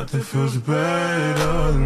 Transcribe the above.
Nothing feels better